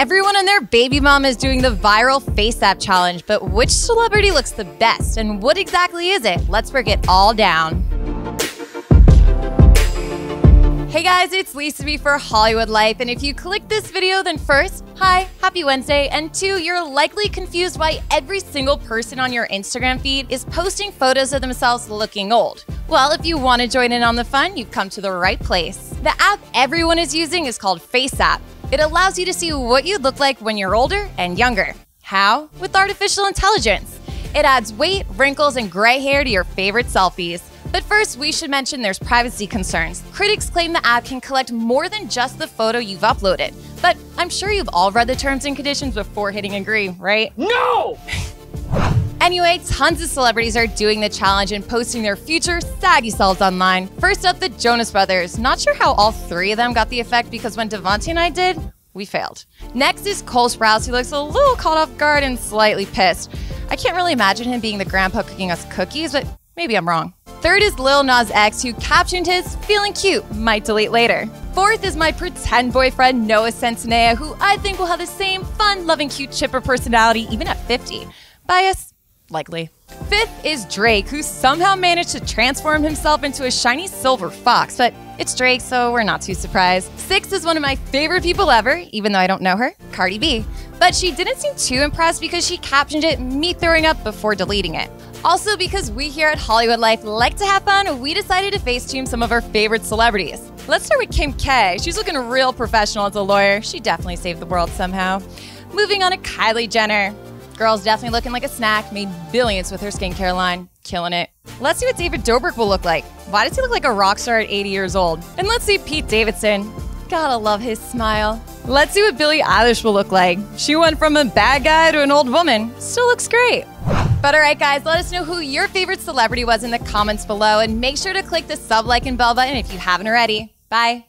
Everyone and their baby mom is doing the viral FaceApp challenge, but which celebrity looks the best and what exactly is it? Let's break it all down. Hey guys, it's Lisa B for Hollywood Life, and if you click this video, then first, hi, happy Wednesday, and two, you're likely confused why every single person on your Instagram feed is posting photos of themselves looking old. Well, if you want to join in on the fun, you've come to the right place. The app everyone is using is called FaceApp. It allows you to see what you look like when you're older and younger. How? With artificial intelligence. It adds weight, wrinkles, and gray hair to your favorite selfies. But first, we should mention there's privacy concerns. Critics claim the app can collect more than just the photo you've uploaded. But I'm sure you've all read the terms and conditions before hitting agree, right? No! Anyway, tons of celebrities are doing the challenge and posting their future saggy selves online. First up, the Jonas Brothers. Not sure how all three of them got the effect because when Devontae and I did, we failed. Next is Cole Sprouse, who looks a little caught off guard and slightly pissed. I can't really imagine him being the grandpa cooking us cookies, but maybe I'm wrong. Third is Lil Nas X, who captioned his feeling cute, might delete later. Fourth is my pretend boyfriend, Noah Centineo, who I think will have the same fun, loving, cute, chipper personality even at 50. Bias? Likely. Fifth is Drake, who somehow managed to transform himself into a shiny silver fox, but it's Drake, so we're not too surprised. Sixth is one of my favorite people ever, even though I don't know her, Cardi B. But she didn't seem too impressed because she captioned it me throwing up before deleting it. Also, because we here at Hollywood Life like to have fun, we decided to facetune some of our favorite celebrities. Let's start with Kim K. She's looking real professional as a lawyer. She definitely saved the world somehow. Moving on to Kylie Jenner. Girl's definitely looking like a snack, made billions with her skincare line. Killing it. Let's see what David Dobrik will look like. Why does he look like a rock star at 80 years old? And let's see Pete Davidson. Gotta love his smile. Let's see what Billie Eilish will look like. She went from a bad guy to an old woman. Still looks great. But alright, guys, let us know who your favorite celebrity was in the comments below and make sure to click the sub, like, and bell button if you haven't already. Bye.